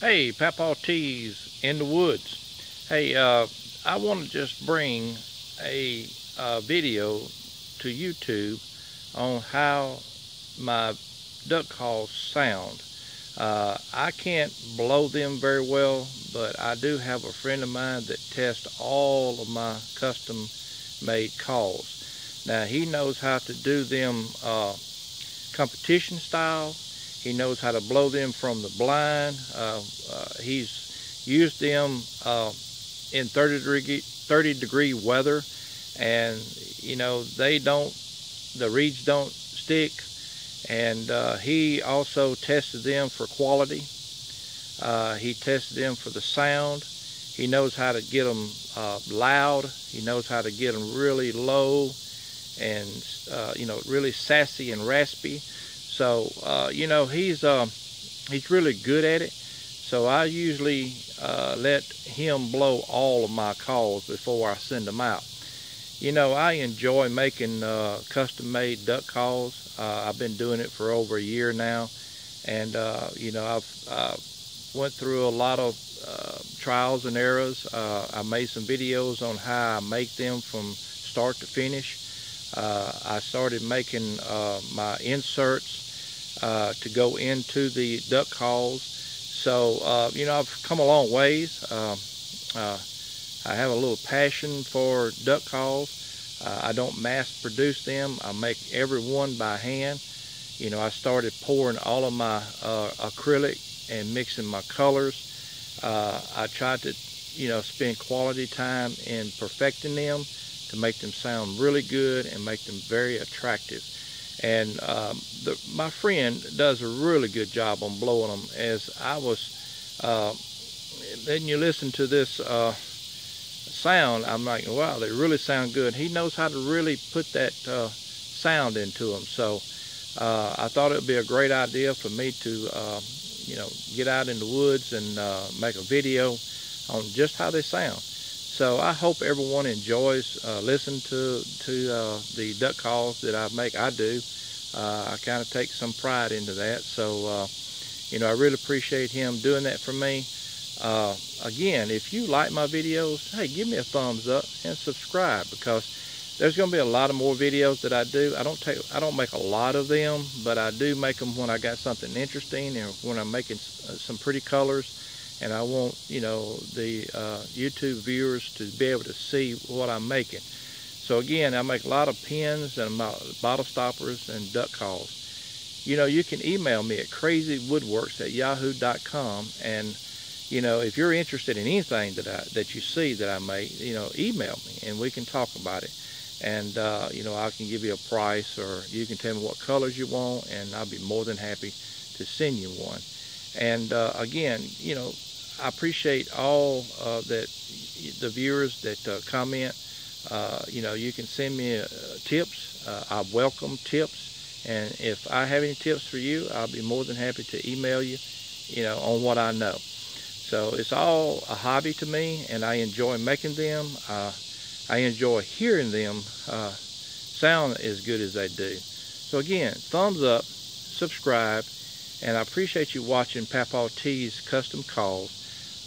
Hey, Papaw T's in the woods. Hey, uh, I want to just bring a uh, video to YouTube on how my duck calls sound. Uh, I can't blow them very well, but I do have a friend of mine that tests all of my custom made calls. Now he knows how to do them uh, competition style. He knows how to blow them from the blind. Uh, uh he's used them uh, in 30 degree, 30 degree weather. And you know they don't the reeds don't stick. And uh, he also tested them for quality. Uh, he tested them for the sound. He knows how to get them uh, loud. He knows how to get them really low and you know really sassy and raspy so uh, you know he's uh, he's really good at it so I usually let him blow all of my calls before I send them out you know, I enjoy making uh, custom-made duck calls. Uh, I've been doing it for over a year now, and uh, you know, I've uh, went through a lot of uh, trials and errors. Uh, I made some videos on how I make them from start to finish. I started making my inserts to go into the duck calls. So, you know, I've come a long ways. I have a little passion for duck calls. Uh, I don't mass produce them. I make every one by hand. You know, I started pouring all of my uh, acrylic and mixing my colors. Uh, I tried to, you know, spend quality time in perfecting them to make them sound really good and make them very attractive. And um, the, my friend does a really good job on blowing them. As I was, uh, then you listen to this uh, sound, I'm like, wow, they really sound good. He knows how to really put that uh, sound into them. So uh, I thought it would be a great idea for me to, uh, you know, get out in the woods and uh, make a video on just how they sound. So I hope everyone enjoys uh, listening to to uh, the duck calls that I make. I do. I kind of take some pride into that. So, you know, I really appreciate him doing that for me. Uh, again, if you like my videos, hey, give me a thumbs up and subscribe because there's going to be a lot of more videos that I do. I don't take, I don't make a lot of them, but I do make them when I got something interesting and when I'm making uh, some pretty colors and I want, you know, the uh, YouTube viewers to be able to see what I'm making. So again, I make a lot of pins and bottle stoppers and duck calls. You know, you can email me at crazywoodworks at yahoo.com and you know, if you're interested in anything that I, that you see that I make, you know, email me and we can talk about it. And, uh, you know, I can give you a price or you can tell me what colors you want and I'll be more than happy to send you one. And uh, again, you know, I appreciate all uh, that the viewers that uh, comment. Uh, you know, you can send me uh, tips. I welcome tips. And if I have any tips for you, I'll be more than happy to email you, you know, on what I know. So it's all a hobby to me and I enjoy making them. Uh, I enjoy hearing them uh, sound as good as they do. So again, thumbs up, subscribe, and I appreciate you watching Papaw T's custom calls.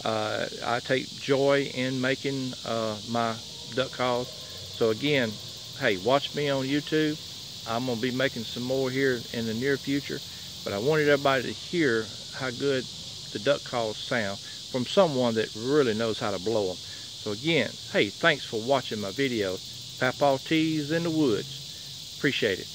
Uh, I take joy in making uh, my duck calls. So again, hey, watch me on YouTube. I'm going to be making some more here in the near future, but I wanted everybody to hear how good the duck calls sound from someone that really knows how to blow them. So again, hey, thanks for watching my video. Papaw T's in the woods. Appreciate it.